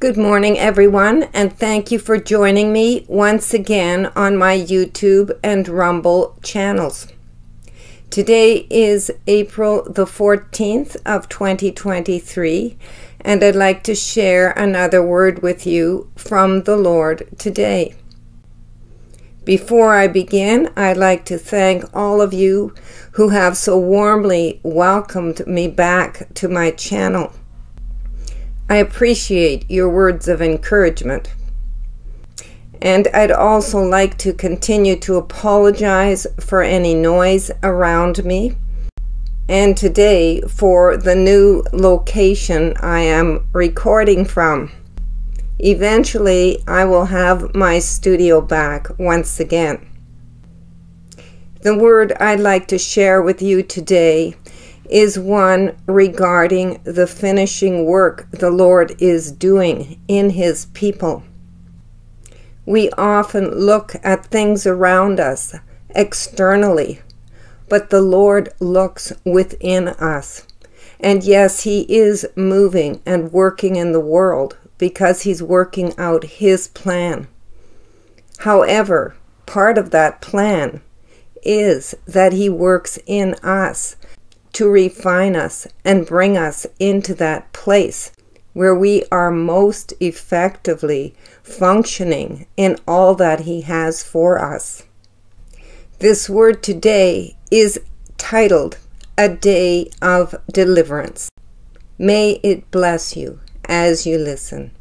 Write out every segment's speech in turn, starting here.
Good morning, everyone, and thank you for joining me once again on my YouTube and Rumble channels. Today is April the 14th of 2023, and I'd like to share another word with you from the Lord today. Before I begin, I'd like to thank all of you who have so warmly welcomed me back to my channel. I appreciate your words of encouragement. And I'd also like to continue to apologize for any noise around me. And today for the new location I am recording from. Eventually, I will have my studio back once again. The word I'd like to share with you today is one regarding the finishing work the Lord is doing in His people. We often look at things around us externally, but the Lord looks within us. And yes, He is moving and working in the world because He's working out His plan. However, part of that plan is that He works in us to refine us and bring us into that place where we are most effectively functioning in all that He has for us. This word today is titled A Day of Deliverance. May it bless you as you listen.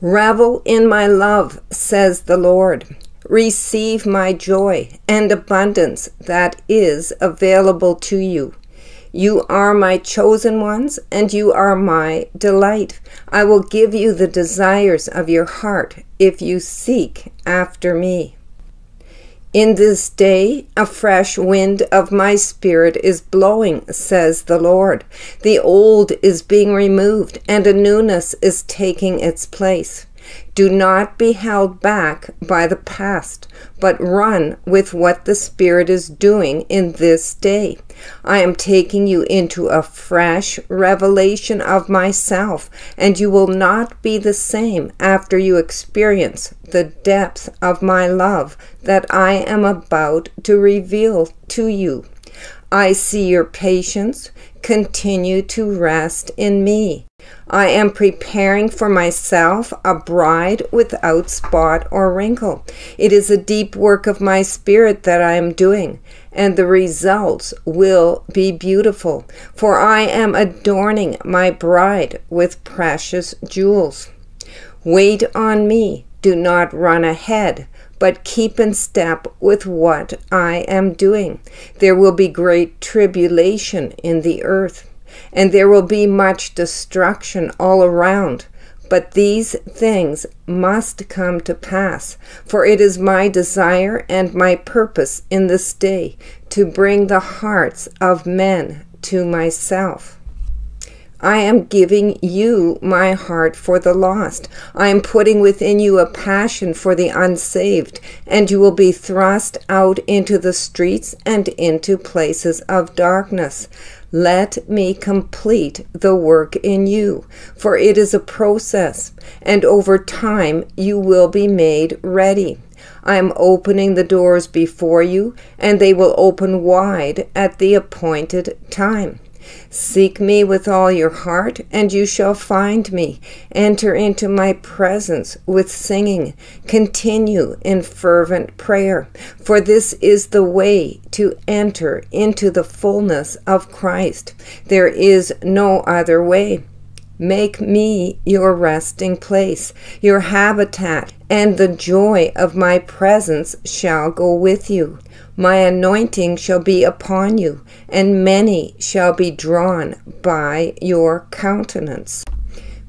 Revel in my love, says the Lord. Receive my joy and abundance that is available to you. You are my chosen ones, and you are my delight. I will give you the desires of your heart if you seek after me. In this day, a fresh wind of my spirit is blowing, says the Lord. The old is being removed, and a newness is taking its place. Do not be held back by the past, but run with what the Spirit is doing in this day. I am taking you into a fresh revelation of myself, and you will not be the same after you experience the depth of my love that I am about to reveal to you. I see your patience. Continue to rest in me. I am preparing for myself a bride without spot or wrinkle. It is a deep work of my spirit that I am doing, and the results will be beautiful, for I am adorning my bride with precious jewels. Wait on me, do not run ahead but keep in step with what I am doing. There will be great tribulation in the earth, and there will be much destruction all around. But these things must come to pass, for it is my desire and my purpose in this day to bring the hearts of men to myself. I am giving you my heart for the lost. I am putting within you a passion for the unsaved, and you will be thrust out into the streets and into places of darkness. Let me complete the work in you, for it is a process, and over time you will be made ready. I am opening the doors before you, and they will open wide at the appointed time. Seek me with all your heart, and you shall find me. Enter into my presence with singing. Continue in fervent prayer, for this is the way to enter into the fullness of Christ. There is no other way. Make me your resting place, your habitat, and the joy of my presence shall go with you. My anointing shall be upon you, and many shall be drawn by your countenance.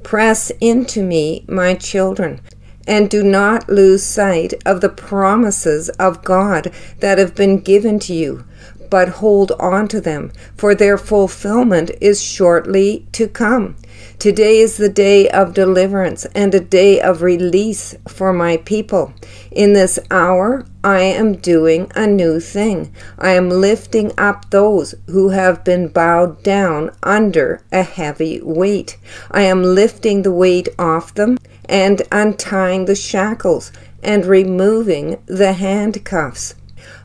Press into me, my children, and do not lose sight of the promises of God that have been given to you. But hold on to them, for their fulfillment is shortly to come. Today is the day of deliverance and a day of release for my people. In this hour, I am doing a new thing. I am lifting up those who have been bowed down under a heavy weight. I am lifting the weight off them and untying the shackles and removing the handcuffs.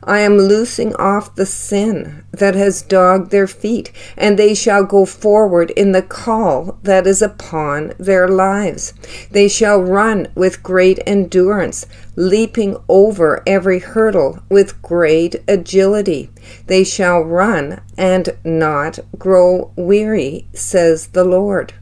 I am loosing off the sin that has dogged their feet, and they shall go forward in the call that is upon their lives. They shall run with great endurance, leaping over every hurdle with great agility. They shall run and not grow weary, says the Lord.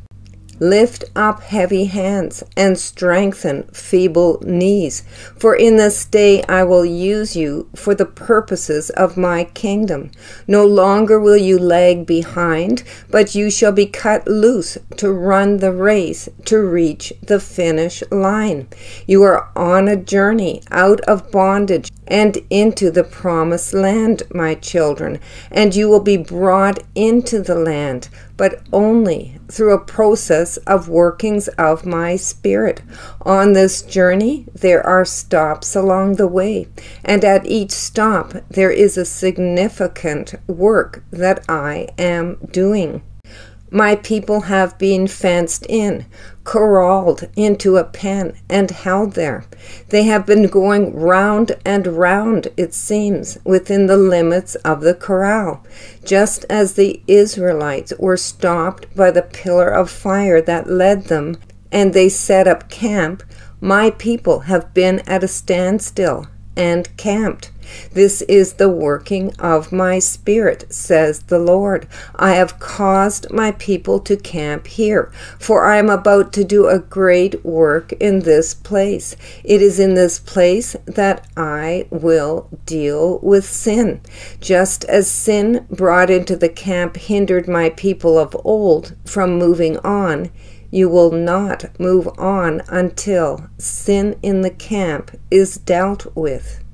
Lift up heavy hands and strengthen feeble knees, for in this day I will use you for the purposes of my kingdom. No longer will you lag behind, but you shall be cut loose to run the race to reach the finish line. You are on a journey out of bondage and into the promised land, my children, and you will be brought into the land, but only through a process of workings of my spirit. On this journey, there are stops along the way, and at each stop, there is a significant work that I am doing. My people have been fenced in, corralled into a pen, and held there. They have been going round and round, it seems, within the limits of the corral, just as the Israelites were stopped by the pillar of fire that led them, and they set up camp. My people have been at a standstill and camped. This is the working of my Spirit, says the Lord. I have caused my people to camp here, for I am about to do a great work in this place. It is in this place that I will deal with sin. Just as sin brought into the camp hindered my people of old from moving on, you will not move on until sin in the camp is dealt with.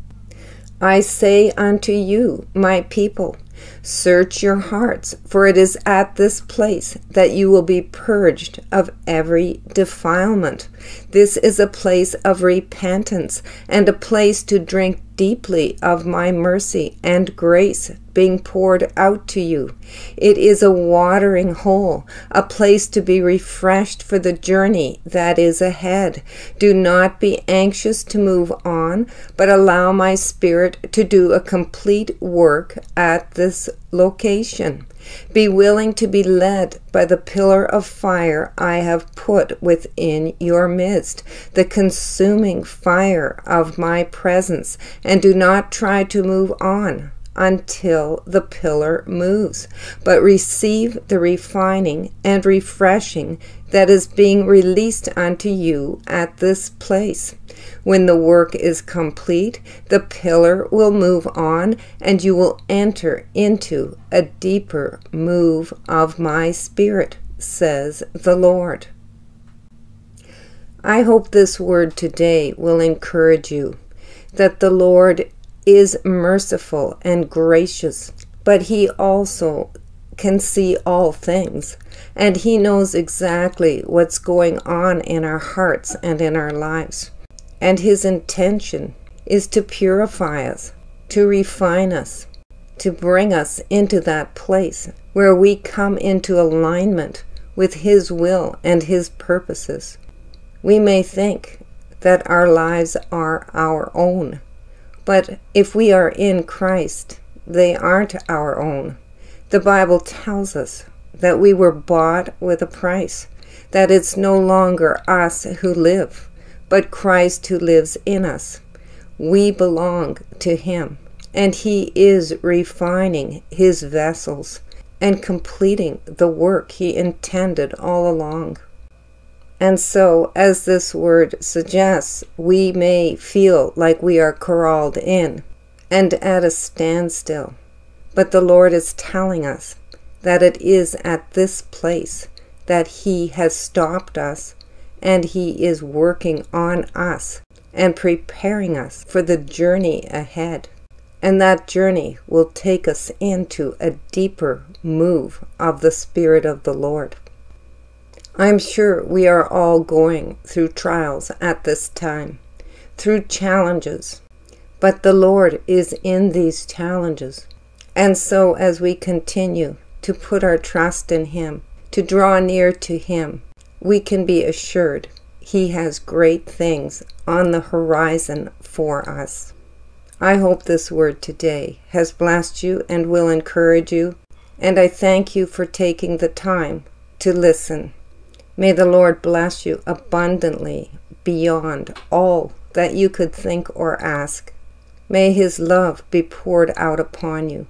I say unto you, my people, search your hearts, for it is at this place that you will be purged of every defilement. This is a place of repentance and a place to drink deeply of my mercy and grace being poured out to you. It is a watering hole, a place to be refreshed for the journey that is ahead. Do not be anxious to move on, but allow my spirit to do a complete work at this location. Be willing to be led by the pillar of fire I have put within your midst, the consuming fire of my presence, and do not try to move on until the pillar moves, but receive the refining and refreshing that is being released unto you at this place. When the work is complete, the pillar will move on and you will enter into a deeper move of my spirit, says the Lord. I hope this word today will encourage you that the Lord is merciful and gracious, but he also can see all things, and he knows exactly what's going on in our hearts and in our lives. And his intention is to purify us, to refine us, to bring us into that place where we come into alignment with his will and his purposes. We may think that our lives are our own but if we are in Christ, they aren't our own. The Bible tells us that we were bought with a price, that it's no longer us who live, but Christ who lives in us. We belong to Him, and He is refining His vessels and completing the work He intended all along. And so, as this word suggests, we may feel like we are corralled in and at a standstill. But the Lord is telling us that it is at this place that He has stopped us and He is working on us and preparing us for the journey ahead. And that journey will take us into a deeper move of the Spirit of the Lord. I'm sure we are all going through trials at this time, through challenges, but the Lord is in these challenges. And so, as we continue to put our trust in Him, to draw near to Him, we can be assured He has great things on the horizon for us. I hope this word today has blessed you and will encourage you, and I thank you for taking the time to listen. May the Lord bless you abundantly beyond all that you could think or ask. May His love be poured out upon you.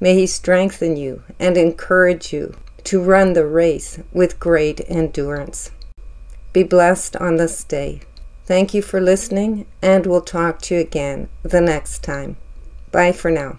May He strengthen you and encourage you to run the race with great endurance. Be blessed on this day. Thank you for listening, and we'll talk to you again the next time. Bye for now.